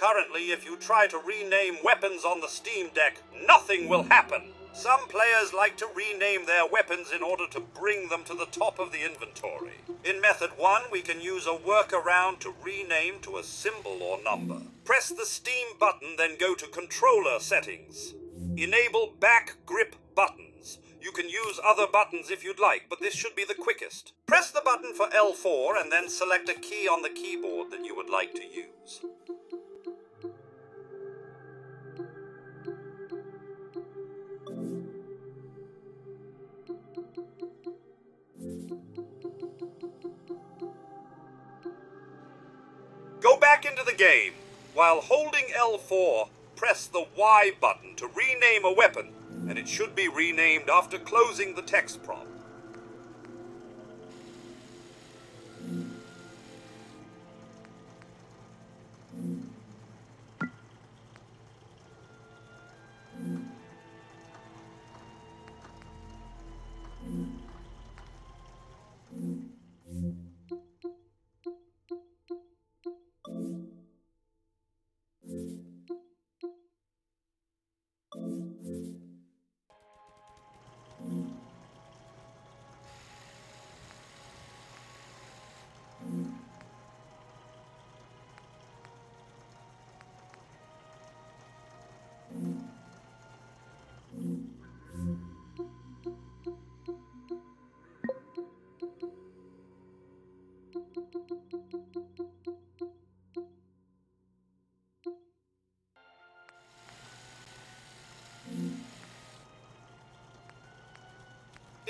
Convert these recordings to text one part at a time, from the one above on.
Currently, if you try to rename weapons on the Steam Deck, nothing will happen. Some players like to rename their weapons in order to bring them to the top of the inventory. In method 1, we can use a workaround to rename to a symbol or number. Press the Steam button, then go to Controller Settings. Enable Back Grip Buttons. You can use other buttons if you'd like, but this should be the quickest. Press the button for L4 and then select a key on the keyboard that you would like to use. Back into the game. While holding L4, press the Y button to rename a weapon, and it should be renamed after closing the text prompt.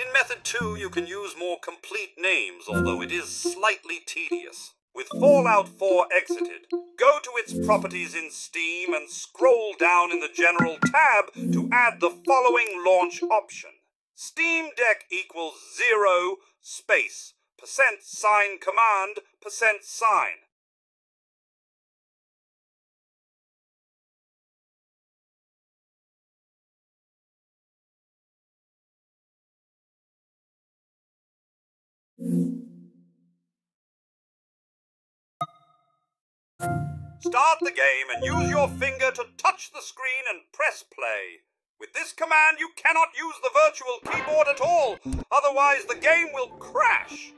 In method 2, you can use more complete names, although it is slightly tedious. With Fallout 4 exited, go to its properties in Steam and scroll down in the General tab to add the following launch option. Steam Deck equals zero space percent sign command percent sign. Start the game and use your finger to touch the screen and press play. With this command, you cannot use the virtual keyboard at all, otherwise, the game will crash.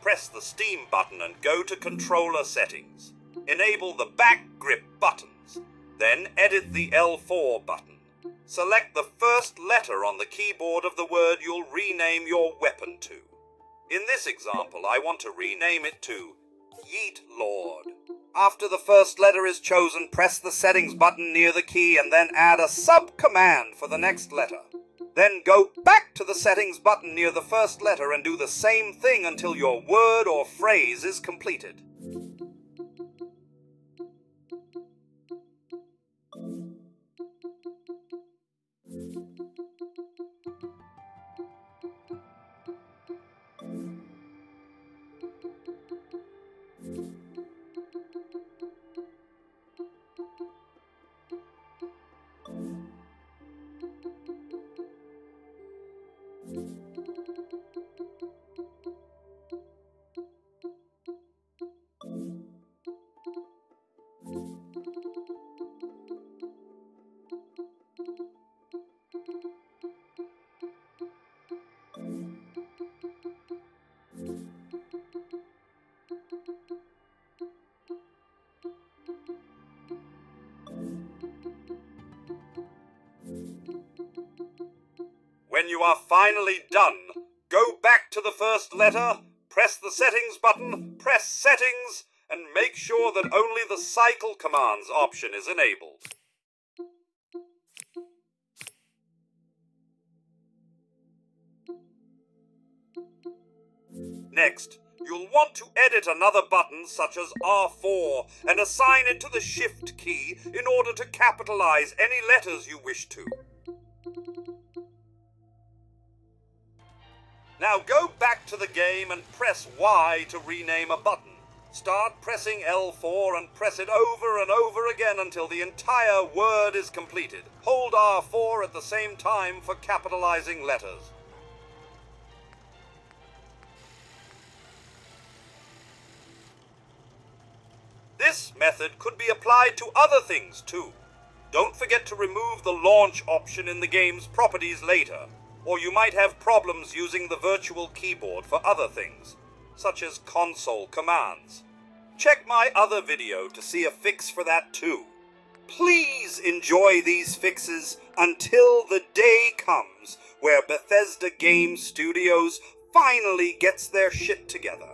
Press the Steam button and go to Controller Settings. Enable the back grip buttons. Then edit the L4 button. Select the first letter on the keyboard of the word you'll rename your weapon to. In this example, I want to rename it to Yeet Lord. After the first letter is chosen, press the settings button near the key and then add a sub command for the next letter. Then go back to the settings button near the first letter and do the same thing until your word or phrase is completed. When you are finally done, go back to the first letter, press the settings button, press settings, and make sure that only the cycle commands option is enabled. Next, you'll want to edit another button such as R4 and assign it to the Shift key in order to capitalize any letters you wish to. Now go back to the game and press Y to rename a button. Start pressing L4 and press it over and over again until the entire word is completed. Hold R4 at the same time for capitalizing letters. This method could be applied to other things too. Don't forget to remove the launch option in the game's properties later, or you might have problems using the virtual keyboard for other things, such as console commands. Check my other video to see a fix for that too. Please enjoy these fixes until the day comes where Bethesda Game Studios finally gets their shit together.